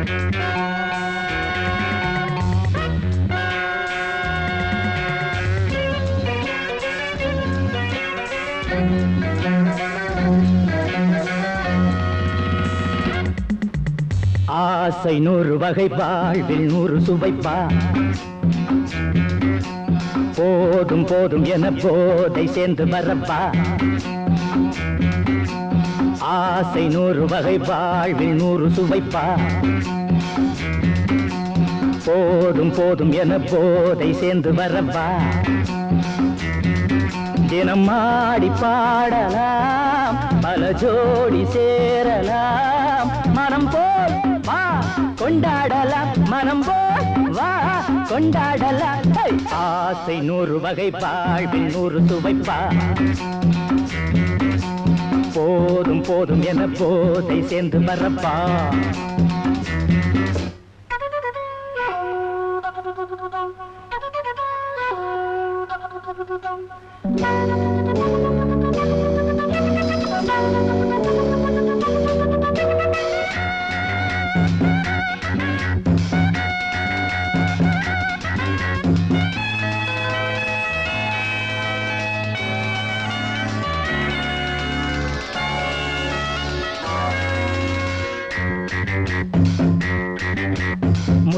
ஆசை நூறு வகை வாழ்வில் நூறு சுவைப்பா. போதும் போதும் என போதை சேர்ந்து வரப்பா ஆசை நூறு வகை வாழ்வில் நூறு சுவைப்பா போதும் போதும் என போதை சேர்ந்து வரப்பா. தினம் ஆடி பாடலாம் பல ஜோடி சேரலாம். மனம் போல் வா கொண்டாடலாம். மனம் போல் வா கொண்டாடலாம். ஆசை நூறு வகை வாழ்வில் நூறு சுவைப்பா போதும் போதும் என போதை சேர்ந்து மறப்பா Thank you.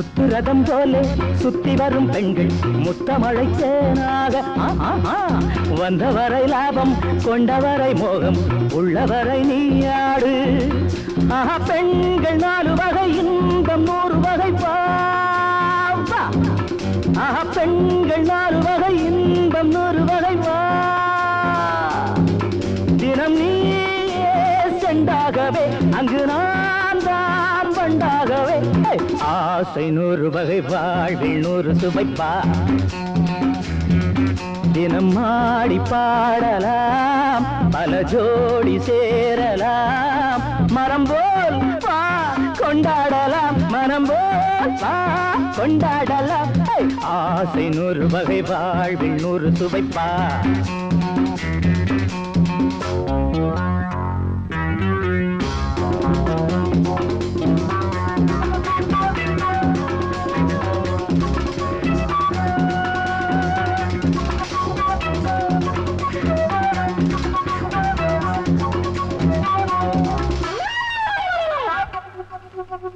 முத்துரதம் போலே சுத்தி வரும் பெண்கள் முத்தமழை தேனாக வந்தவரை லாபம் கொண்டவரை மோகம் உள்ளவரை நீயாடு. ஆஹா பெண்கள் நாலு வகை இன்பம் நூறு வகை பாவா ஆஹா பெண்கள் நாலு வகை இன்பம் நூறு வகை வா. தினம் நீ செண்டாகவே அங்கு நான் தான் ஆசை நூறு வகை வாழ்வில் நூறு சுவைப்பா தினம் மாடி பாடலாம் பல ஜோடி சேரலாம். மரம் போல் வா கொண்டாடலாம். மனம் போல் வா கொண்டாடலாம். ஆசை நூறு வகை வாழ்வில் நூறு சுவைப்பா என்ன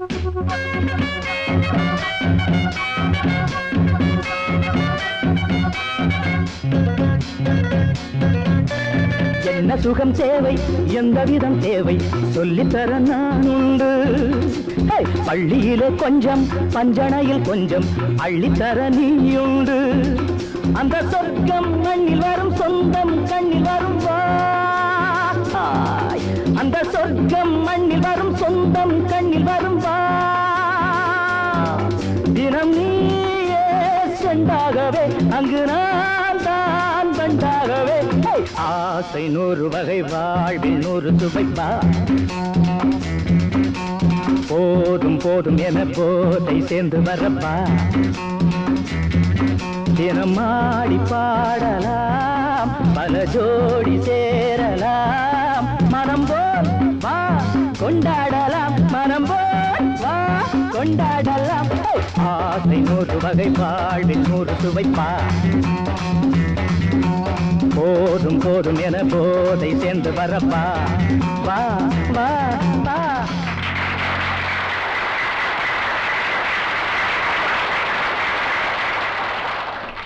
சுகம் தேவை? எந்த விதம் தேவை? சொல்லித்தர நான் உண்டு. பள்ளியிலே கொஞ்சம் பஞ்சனையில் கொஞ்சம் அள்ளித்தர நீ உண்டு. அந்த சொர்க்கம் மண்ணில் வரும் சொந்தம் கண்ணில் வரும் மனம் நீயே செண்டாகவே அங்கு நான் தான் பண்டாகவே ஆசை நூறு வகை வாழ்வில் நூறு துவைப்பா போதும் போதும் என போதை சேர்ந்து வரப்பா. தினம் ஆடி பாடலாம் பல ஜோடி சேரலாம். மனம் போ ஆசை நூறு வகை வாழ்வில் நூறு சுவைப்பா போதும் போதும் என போதை சேர்ந்து வரப்பா. வா வா.